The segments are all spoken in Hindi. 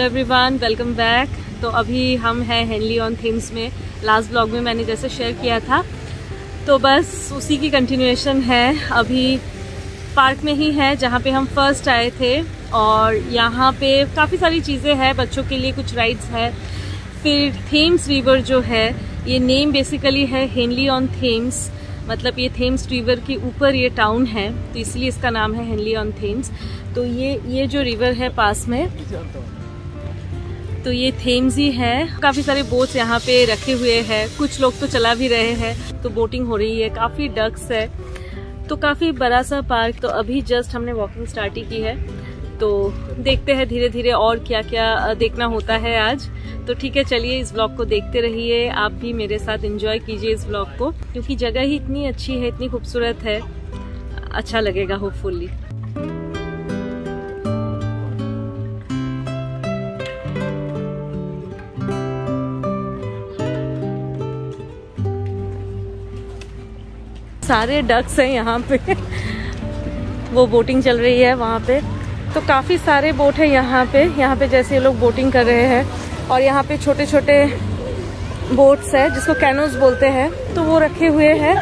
हेलो एवरीवन वेलकम बैक तो अभी हम हैं हेनली ऑन थीम्स में। लास्ट ब्लॉग में मैंने जैसे शेयर किया था। तो बस उसी की कंटिन्यूएशन है। अभी पार्क में ही है, जहाँ पे हम फ़र्स्ट आए थे। और यहाँ पे काफ़ी सारी चीज़ें हैं, बच्चों के लिए कुछ राइड्स है। फिर थेम्स रिवर जो है, ये नेम बेसिकली है हेनली ऑन थेम्स मतलब ये थेम्स रिवर के ऊपर ये टाउन है। तो इसलिए इसका नाम है हेनली ऑन थेम्स तो ये ये जो रिवर है पास में तो ये थेम्स ही है। काफ़ी सारे बोट्स यहाँ पे रखे हुए हैं। कुछ लोग तो चला भी रहे हैं तो बोटिंग हो रही है। काफ़ी डक्स है। तो काफ़ी बड़ा सा पार्क तो अभी जस्ट हमने वॉकिंग स्टार्ट ही की है। तो देखते हैं धीरे धीरे और क्या क्या देखना होता है आज। तो ठीक है, चलिए इस ब्लॉग को देखते रहिए। आप भी मेरे साथ एंजॉय कीजिए इस ब्लॉग को, क्योंकि जगह ही इतनी अच्छी है, इतनी खूबसूरत है। अच्छा लगेगा होपफुल्ली सारे डक्स हैं यहाँ पे। वो बोटिंग चल रही है वहाँ पे। तो काफ़ी सारे बोट हैं यहाँ पे। यहाँ पे जैसे ये लोग बोटिंग कर रहे हैं और यहाँ पे छोटे छोटे बोट्स हैं जिसको कैनोज बोलते हैं। तो वो रखे हुए हैं।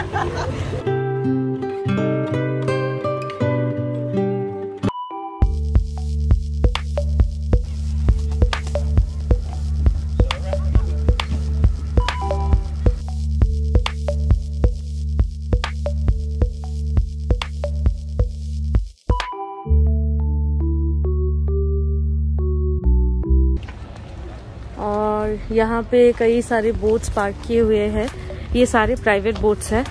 और यहाँ पे कई सारे बोट्स पार्क किए हुए हैं। ये सारे प्राइवेट बोट्स हैं।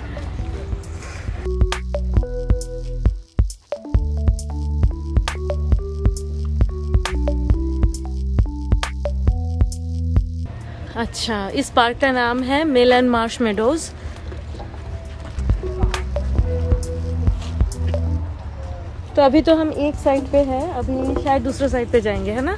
अच्छा इस पार्क का नाम है मेल एंड मार्श मेडोज तो अभी तो हम एक साइड पे हैं, अभी शायद दूसरे साइड पे जाएँगे, है ना?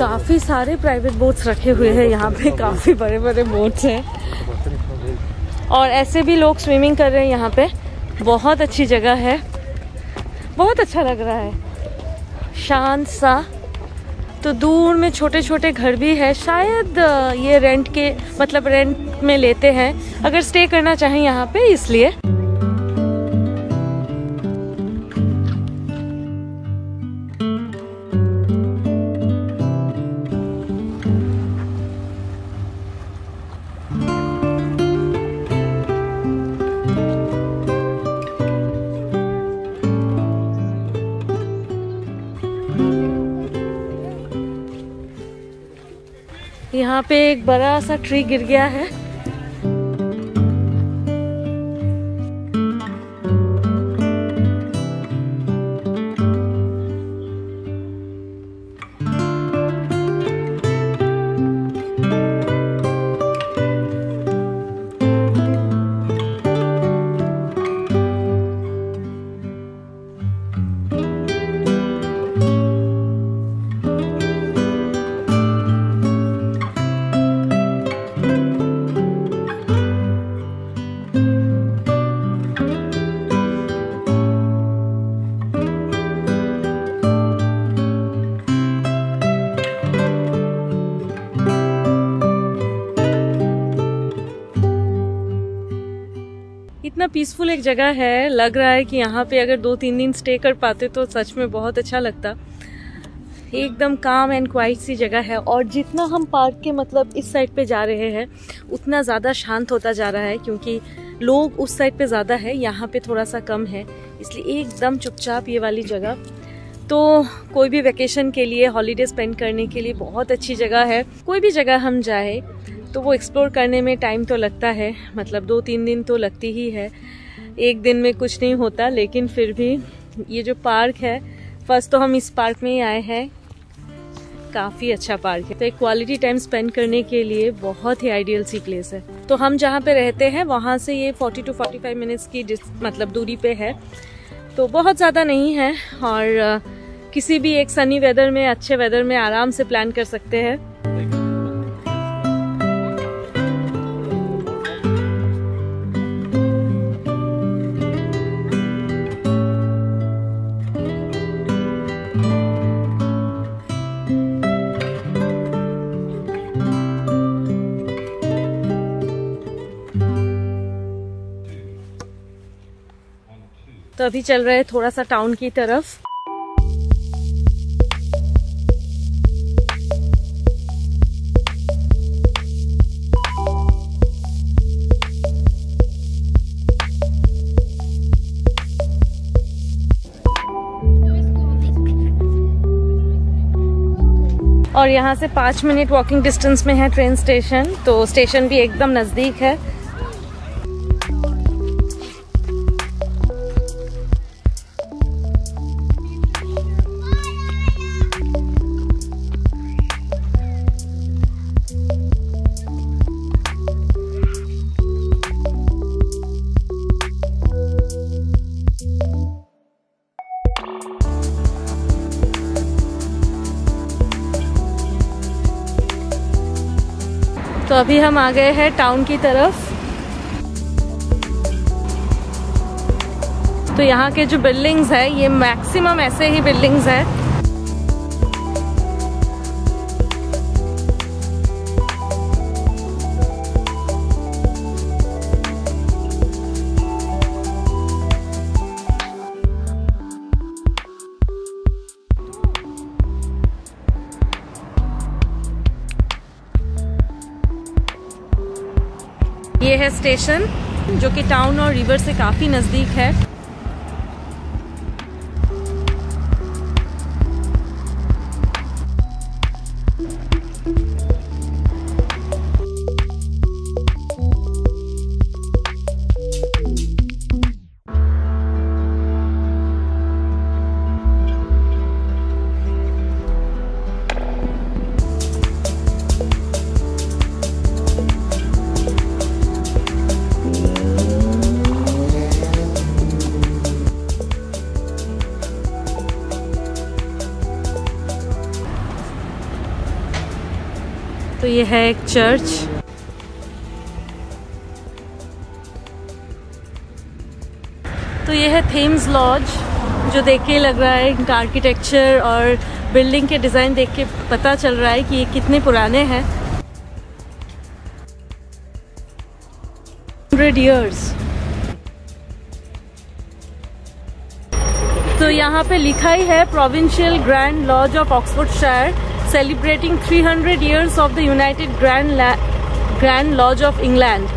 काफ़ी सारे प्राइवेट बोट्स रखे हुए हैं, यहाँ पे काफ़ी बड़े बड़े बोट्स हैं। और ऐसे भी लोग स्विमिंग कर रहे हैं यहाँ पे। बहुत अच्छी जगह है। बहुत अच्छा लग रहा है। शांत सा। तो दूर में छोटे छोटे घर भी है। शायद ये रेंट के मतलब रेंट में लेते हैं। अगर स्टे करना चाहें यहाँ पे, इसलिए। यहाँ पे एक बड़ा सा ट्री गिर गया है। पीसफुल एक जगह है। लग रहा है कि यहाँ पे अगर दो तीन दिन स्टे कर पाते तो सच में बहुत अच्छा लगता। एकदम काम एंड क्वाइट सी जगह है। और जितना हम पार्क के मतलब इस साइड पे जा रहे हैं, उतना ज़्यादा शांत होता जा रहा है क्योंकि लोग उस साइड पे ज़्यादा है। यहाँ पे थोड़ा सा कम है। इसलिए एकदम चुपचाप ये वाली जगह। तो कोई भी वैकेशन के लिए हॉलीडे स्पेंड करने के लिए बहुत अच्छी जगह है। कोई भी जगह हम जाए तो वो एक्सप्लोर करने में टाइम तो लगता है मतलब दो तीन दिन तो लगती ही है। एक दिन में कुछ नहीं होता, लेकिन फिर भी ये जो पार्क है फ़र्स्ट तो हम इस पार्क में ही आए हैं। काफ़ी अच्छा पार्क है। तो एक क्वालिटी टाइम स्पेंड करने के लिए बहुत ही आइडियल सी प्लेस है। तो हम जहाँ पे रहते हैं, वहाँ से ये 40 टू 45 मिनट्स की मतलब दूरी पे है। तो बहुत ज़्यादा नहीं है, और किसी भी एक सनी वेदर में, अच्छे वेदर में आराम से प्लान कर सकते हैं। अभी चल रहे हैं थोड़ा सा टाउन की तरफ़। और यहाँ से पाँच मिनट वॉकिंग डिस्टेंस में है ट्रेन स्टेशन तो स्टेशन भी एकदम नज़दीक है। अभी हम आ गए हैं टाउन की तरफ़। तो यहाँ के जो बिल्डिंग्स है, ये मैक्सिमम ऐसे ही बिल्डिंग्स है। स्टेशन जो कि टाउन और रिवर से काफ़ी नज़दीक है। है एक चर्च। तो ये है थेम्स लॉज जो देख के लग रहा है, इनका आर्किटेक्चर और बिल्डिंग के डिज़ाइन देख के पता चल रहा है कि ये कितने पुराने हैं। हंड्रेड ईयर्स तो यहाँ पे लिखा ही है provincial grand lodge of Oxfordshire celebrating 300 years of the United Grand, La Grand Lodge of England.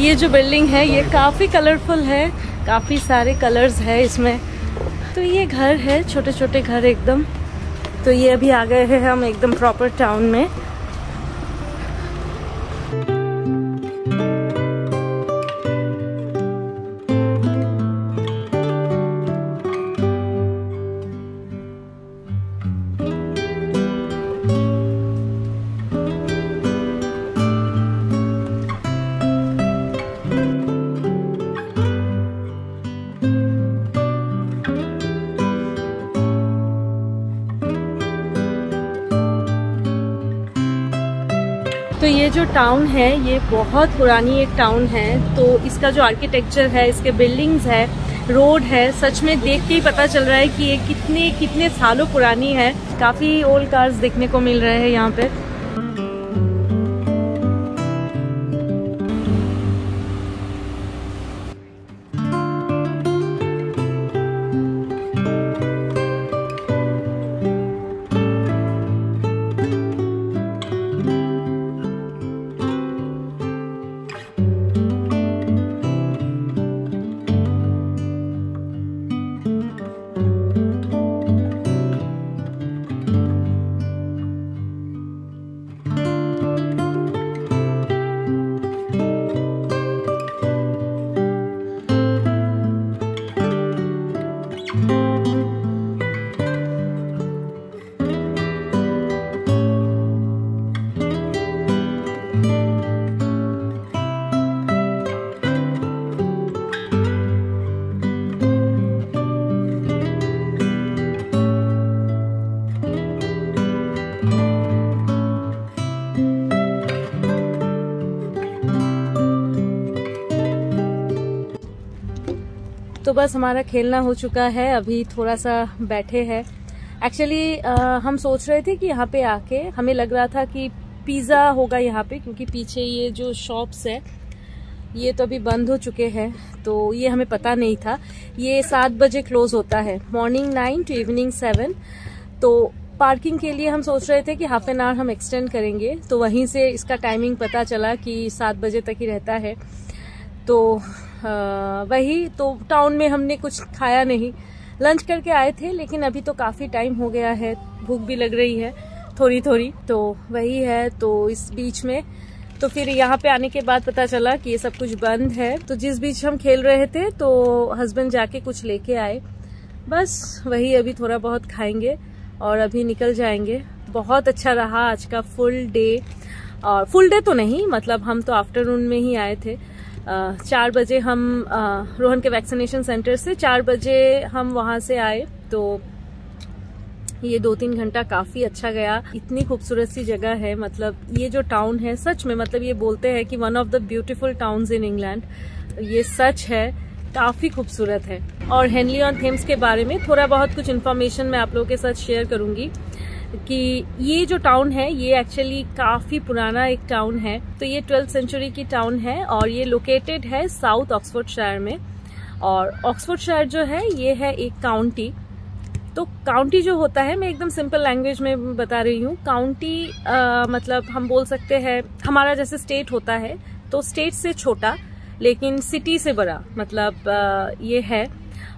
ये जो बिल्डिंग है, ये काफ़ी कलरफुल है, काफ़ी सारे कलर्स है इसमें। तो ये घर है छोटे छोटे घर एकदम। तो ये अभी आ गए हैं हम एकदम प्रॉपर टाउन में। तो ये जो टाउन है, ये बहुत पुरानी एक टाउन है। तो इसका जो आर्किटेक्चर है, इसके बिल्डिंग्स है रोड है, सच में देख के ही पता चल रहा है कि ये कितने कितने सालों पुरानी है। काफ़ी ओल्ड कार्स देखने को मिल रहे हैं यहाँ पे। बस हमारा खेलना हो चुका है, अभी थोड़ा सा बैठे हैं। एक्चुअली हम सोच रहे थे कि यहाँ पे आके हमें लग रहा था कि पिज़्ज़ा होगा यहाँ पे, क्योंकि पीछे ये जो शॉप्स है, ये तो अभी बंद हो चुके हैं तो ये हमें पता नहीं था। ये सात बजे क्लोज होता है morning nine to evening seven तो पार्किंग के लिए हम सोच रहे थे कि हाफ़ एन आवर हम एक्सटेंड करेंगे तो वहीं से इसका टाइमिंग पता चला कि सात बजे तक ही रहता है। तो आ, वही तो टाउन में हमने कुछ खाया नहीं। लंच करके आए थे लेकिन अभी तो काफ़ी टाइम हो गया है। भूख भी लग रही है थोड़ी थोड़ी तो वही है तो इस बीच में। तो फिर यहाँ पे आने के बाद पता चला कि ये सब कुछ बंद है। तो जिस बीच हम खेल रहे थे तो हस्बैंड जाके कुछ लेके आए। बस वही अभी थोड़ा बहुत खाएँगे और अभी निकल जाएँगे। बहुत अच्छा रहा आज का फुल डे और फुल डे तो नहीं मतलब हम तो आफ्टरनून में ही आए थे। चार बजे हम रोहन के वैक्सीनेशन सेंटर से चार बजे हम वहाँ से आए तो ये दो तीन घंटा काफ़ी अच्छा गया। इतनी खूबसूरत सी जगह है मतलब ये जो टाउन है, सच में मतलब ये बोलते हैं कि one of the beautiful towns in England ये सच है, काफ़ी खूबसूरत है। और हेनली ऑन थेम्स के बारे में थोड़ा बहुत कुछ इन्फॉर्मेशन मैं आप लोगों के साथ शेयर करूँगी। कि ये जो टाउन है ये एक्चुअली काफ़ी पुराना एक टाउन है। तो ये ट्वेल्थ सेंचुरी की टाउन है और ये लोकेटेड है साउथ ऑक्सफोर्ड शहर में। और ऑक्सफोर्ड शहर जो है ये है एक काउंटी तो काउंटी जो होता है मैं एकदम सिंपल लैंग्वेज में बता रही हूँ। काउंटी मतलब हम बोल सकते हैं हमारा जैसे स्टेट होता है तो स्टेट से छोटा लेकिन सिटी से बड़ा मतलब आ, ये है।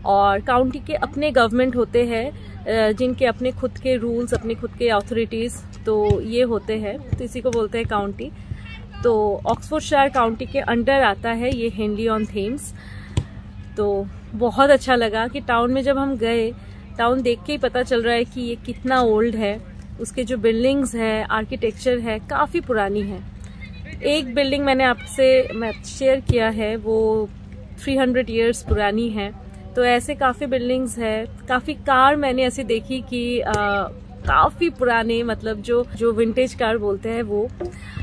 और काउंटी के अपने गवर्नमेंट होते हैं। जिनके अपने खुद के रूल्स, अपने खुद के अथॉरिटीज़ तो ये होते हैं। तो इसी को बोलते हैं काउंटी तो ऑक्सफोर्ड शहर काउंटी के अंडर आता है ये हेनली ऑन थेम्स तो बहुत अच्छा लगा कि टाउन में जब हम गए टाउन देख के ही पता चल रहा है कि ये कितना ओल्ड है। उसके जो बिल्डिंग्स है आर्किटेक्चर है, काफ़ी पुरानी है। एक बिल्डिंग मैंने आपसे, मैं शेयर किया है, वो 300 इयर्स पुरानी है। तो ऐसे काफ़ी बिल्डिंग्स है। काफ़ी कार मैंने ऐसी देखी कि काफ़ी पुराने मतलब जो जो विंटेज कार बोलते हैं वो।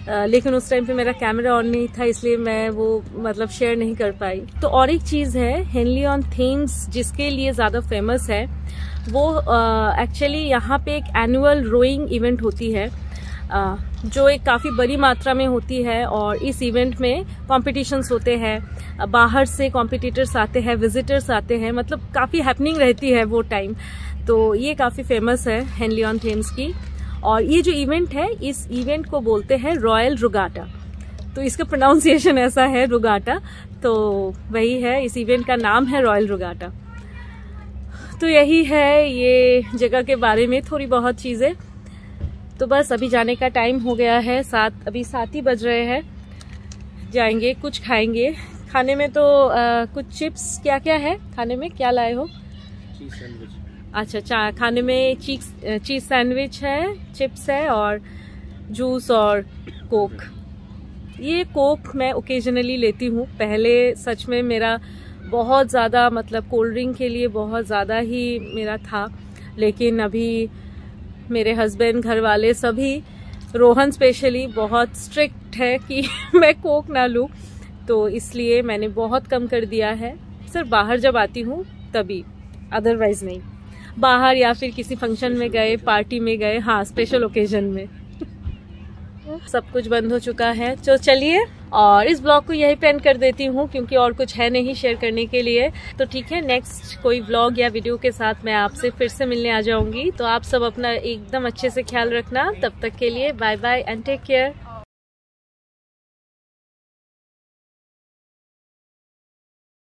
आ, लेकिन उस टाइम पे मेरा कैमरा ऑन नहीं था इसलिए मैं वो मतलब शेयर नहीं कर पाई। तो और एक चीज़ है हेनली ऑन थीम्स जिसके लिए ज़्यादा फ़ेमस है वो एक्चुअली यहाँ पे एक एनुअल रोइंग इवेंट होती है। जो एक काफ़ी बड़ी मात्रा में होती है और इस इवेंट में कॉम्पिटिशन्स होते हैं। बाहर से कॉम्पिटिटर्स आते हैं विजिटर्स आते हैं मतलब काफ़ी हैपनिंग रहती है वो टाइम तो ये काफ़ी फ़ेमस है हेनली ऑन थेम्स की। और ये जो इवेंट है, इस इवेंट को बोलते हैं रॉयल रुगाटा तो इसका प्रोनाउंसिएशन ऐसा है रुगाटा तो वही है, इस इवेंट का नाम है रॉयल रुगाटा तो यही है ये जगह के बारे में, थोड़ी बहुत चीज़ें। तो बस अभी जाने का टाइम हो गया है। सात अभी सात ही बज रहे हैं। जाएँगे कुछ खाएँगे। खाने में तो आ, कुछ चिप्स क्या क्या है? खाने में क्या लाए हो? अच्छा अच्छा खाने में चीज़ चीज़ सैंडविच है चिप्स है और जूस और कोक ये कोक मैं ओकेजनली लेती हूँ। पहले सच में मेरा बहुत ज़्यादा मतलब कोल्ड ड्रिंक के लिए बहुत ज़्यादा ही मेरा था। लेकिन अभी मेरे हस्बैंड घर वाले सभी, रोहन स्पेशली बहुत स्ट्रिक्ट है कि मैं कोक ना लूँ। तो इसलिए मैंने बहुत कम कर दिया है। सर, बाहर जब आती हूँ, तभी। अदरवाइज़ नहीं। बाहर या फिर किसी फ़ंक्शन में गए पार्टी में गए हाँ स्पेशल ओकेजन में। सब कुछ बंद हो चुका है। तो चलिए, और इस ब्लॉग को यही पेंड कर देती हूँ, क्योंकि और कुछ है नहीं शेयर करने के लिए। तो ठीक है नेक्स्ट कोई ब्लॉग या वीडियो के साथ मैं आपसे फिर से मिलने आ जाऊँगी। तो आप सब अपना एकदम अच्छे से ख्याल रखना। तब तक के लिए bye bye and take care